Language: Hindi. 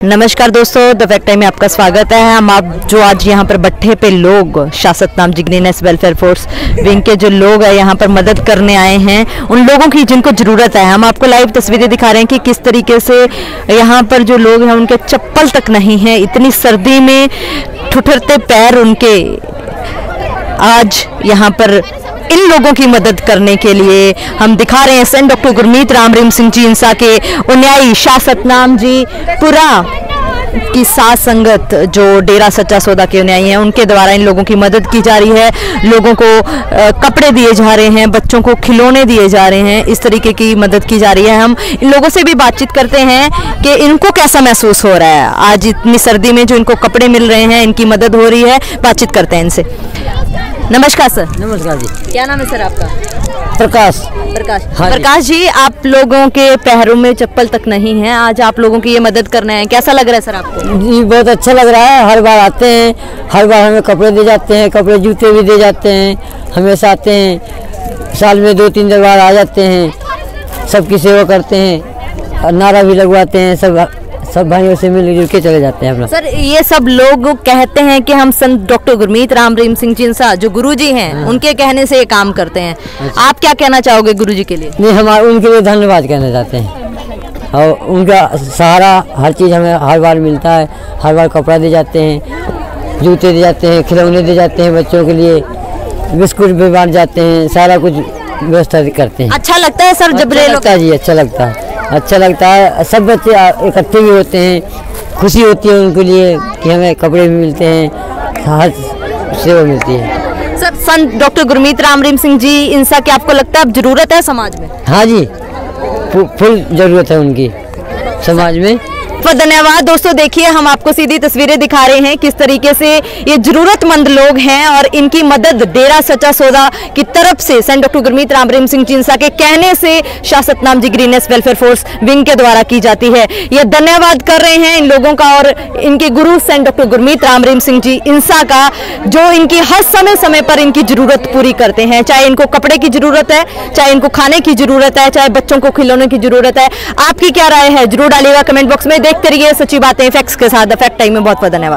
नमस्कार दोस्तों द फैक्ट टाइम में आपका स्वागत है। हम आप जो आज यहाँ पर बट्ठे पे लोग शासक नाम जिग्नेस वेलफेयर फोर्स विंग के जो लोग हैं, यहाँ पर मदद करने आए हैं, उन लोगों की जिनको ज़रूरत है। हम आपको लाइव तस्वीरें दिखा रहे हैं कि किस तरीके से यहाँ पर जो लोग हैं, उनके चप्पल तक नहीं है, इतनी सर्दी में ठुठरते पैर उनके। आज यहाँ पर इन लोगों की मदद करने के लिए हम दिखा रहे हैं सेंट डॉक्टर गुरमीत राम रहीम सिंह जी इंसा के उन्यायी शाह सतनाम जी पुरा की सात संगत जो डेरा सच्चा सौदा के न्यायी हैं, उनके द्वारा इन लोगों की मदद की जा रही है। लोगों को कपड़े दिए जा रहे हैं, बच्चों को खिलौने दिए जा रहे हैं। इस तरीके की मदद की जा रही है। हम इन लोगों से भी बातचीत करते हैं कि इनको कैसा महसूस हो रहा है। आज इतनी सर्दी में जो इनको कपड़े मिल रहे हैं, इनकी मदद हो रही है। बातचीत करते हैं इनसे। नमस्कार सर नमस्कार जी। क्या नाम है सर आपका? प्रकाश। प्रकाश। हाँ प्रकाश जी आप लोगों के पैरों में चप्पल तक नहीं है। आज आप लोगों की ये मदद करना हैं। कैसा लग रहा है सर आपको? जी बहुत अच्छा लग रहा है। हर बार आते हैं। हर बार हमें कपड़े दे जाते हैं। कपड़े जूते भी दे जाते हैं। हमेशा आते हैं। साल में दो तीन दिन बार आ जाते हैं। सबकी सेवा करते हैं। और नारा भी लगवाते हैं। सब सब भाइयों से मिल जुल के चले जाते हैं अपना सर ये सब लोग कहते हैं कि हम संत डॉक्टर गुरमीत राम रहीम सिंह चिंसा जो गुरुजी हैं उनके कहने से ये काम करते हैं। अच्छा। आप क्या कहना चाहोगे गुरुजी के लिए? नहीं हमारे उनके लिए धन्यवाद कहना चाहते हैं। और उनका सहारा हर चीज़ हमें हर बार मिलता है हर बार कपड़ा दे जाते हैं जूते दे जाते हैं खिलौने दे जाते हैं बच्चों के लिए बिस्कुट भी बांट जाते हैं सारा कुछ व्यवस्था करते हैं। अच्छा लगता है सर जब अच्छा लगता है जी अच्छा लगता है। अच्छा लगता है। सब बच्चे इकट्ठे भी होते हैं खुशी होती है उनके लिए कि हमें कपड़े भी मिलते हैं हर सेवा मिलती है। सर संत डॉक्टर गुरमीत राम रीम सिंह जी इनसा क्या आपको लगता है अब ज़रूरत है समाज में? हाँ जी फुल ज़रूरत है उनकी समाज में। बहुत धन्यवाद। दोस्तों, देखिए, हम आपको सीधी तस्वीरें दिखा रहे हैं किस तरीके से ये जरूरतमंद लोग हैं और इनकी मदद डेरा सचा सौदा की तरफ़ से सेंट डॉक्टर गुरमीत राम रहीम सिंह चिंसा के कहने से Shah Satnam ji green S welfare force wing के द्वारा की जाती है। ये धन्यवाद कर रहे हैं इन लोगों का और इनके गुरु सेंट डॉक्टर गुरमीत राम रहीम सिंह जी इंसा का, जो इनकी हर समय समय पर इनकी ज़रूरत पूरी करते हैं। चाहे इनको कपड़े की ज़रूरत है, चाहे इनको खाने की ज़रूरत है, चाहे बच्चों को खिलौने की ज़रूरत है। आपकी क्या राय है? ज़रूर डालिएगा कमेंट बॉक्स में। देखते रहिए सच्ची बातें फैक्ट्स के साथ फैक्ट टाइम में बहुत बहुत धन्यवाद।